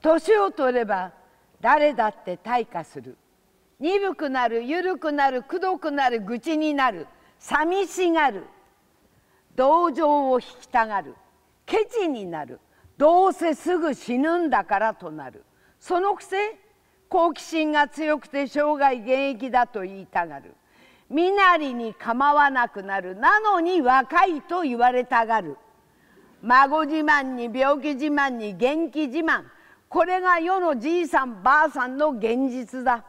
年を取れば誰だって退化する。鈍くなる緩くなるくどくなる愚痴になる。寂しがる。同情を引きたがる。ケチになる。どうせすぐ死ぬんだからとなる。そのくせ好奇心が強くて生涯現役だと言いたがる。身なりに構わなくなる。なのに若いと言われたがる。孫自慢に病気自慢に元気自慢。これが世のじいさんばあさんの現実だ。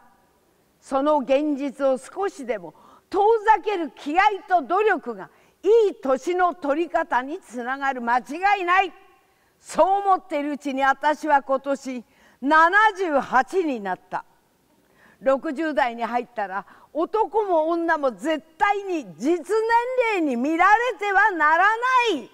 その現実を少しでも遠ざける気合と努力がいい年の取り方につながる。間違いない。そう思っているうちに私は今年78になった。60代に入ったら男も女も絶対に実年齢に見られてはならない。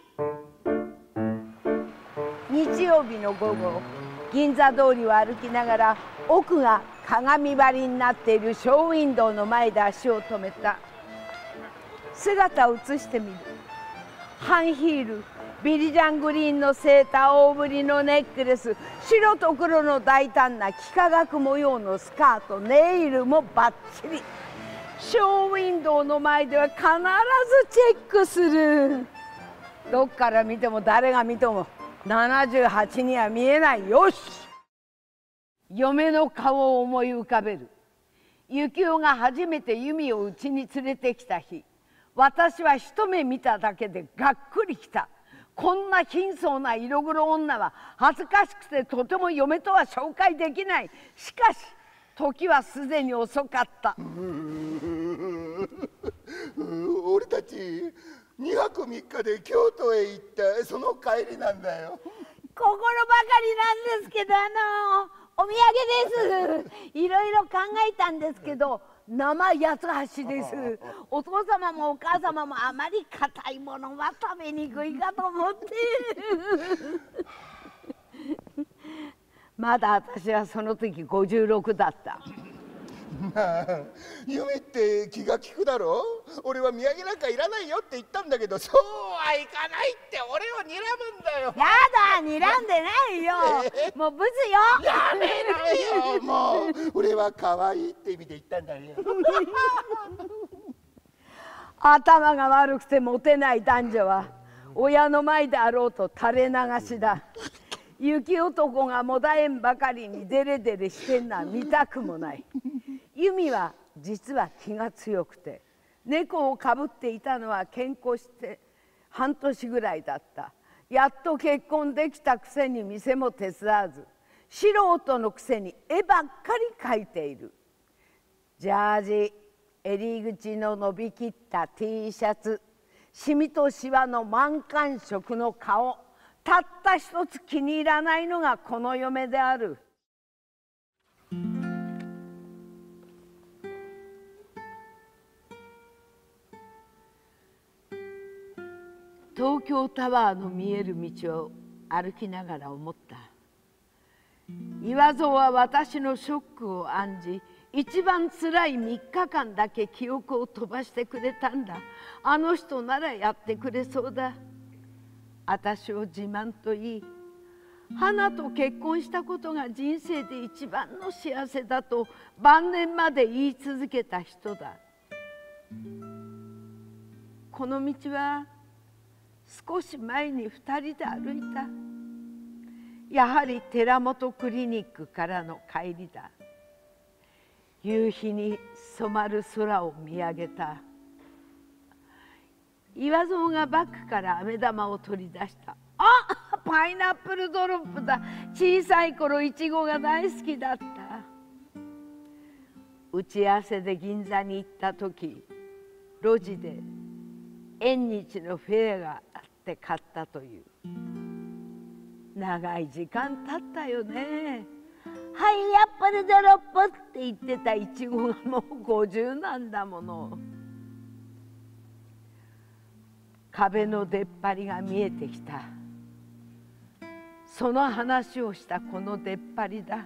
日曜日の午後。銀座通りを歩きながら奥が鏡張りになっているショーウィンドウの前で足を止めた。姿を映してみる。ハイヒールビリジャングリーンのセーター大ぶりのネックレス白と黒の大胆な幾何学模様のスカートネイルもバッチリ。ショーウィンドウの前では必ずチェックする。どっから見ても誰が見ても78には見えない。よし。嫁の顔を思い浮かべる。幸男が初めて弓をうちに連れてきた日。私は一目見ただけでがっくりきた。こんな貧相な色黒女は恥ずかしくてとても嫁とは紹介できない。しかし時はすでに遅かった。俺たち2泊3日で京都へ行ったその帰りなんだよ。心ばかりなんですけどあのお土産です。いろいろ考えたんですけど生八つ橋です。お父様もお母様もあまり硬いものは食べにくいかと思って。まだ私はその時56だったま あ夢って気が利くだろ？俺は土産なんかいらないよって言ったんだけどそうはいかないって俺を睨むんだよ。やだ睨んでないよ。もうブスよ。やめろよもう。俺は可愛いって意味で言ったんだよ。頭が悪くてモテない男女は親の前であろうと垂れ流しだ雪男がもだえんばかりにデレデレしてんのは見たくもない。由美は実は気が強くて。猫をかぶっていたのは健康して半年ぐらいだった。やっと結婚できたくせに店も手伝わず素人のくせに絵ばっかり描いている。ジャージ襟口の伸びきった T シャツシミとシワの満感色の顔。たった一つ気に入らないのがこの嫁である。東京タワーの見える道を歩きながら思った。岩蔵は私のショックを案じ一番つらい3日間だけ記憶を飛ばしてくれたんだ。あの人ならやってくれそうだ。私を自慢と言い花と結婚したことが人生で一番の幸せだと晩年まで言い続けた人だ。この道は少し前に2人で歩いた。やはり寺本クリニックからの帰りだ。夕日に染まる空を見上げた。岩蔵がバッグから飴玉を取り出した。あパイナップルドロップだ。小さい頃いちごが大好きだった。打ち合わせで銀座に行った時路地で縁日のフェアがあって買ったという。長い時間経ったよね。はいやっぱりドロップって言ってたいちごがもう50なんだもの。壁の出っ張りが見えてきた。その話をしたこの出っ張りだ。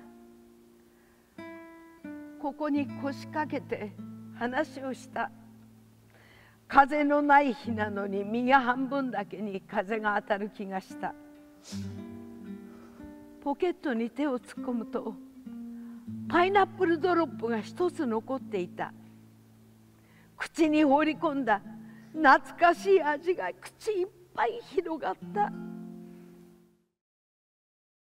ここに腰掛けて話をした。風のない日なのに右半分だけに風が当たる気がした。ポケットに手を突っ込むとパイナップルドロップが一つ残っていた。口に放り込んだ懐かしい味が口いっぱい広がった。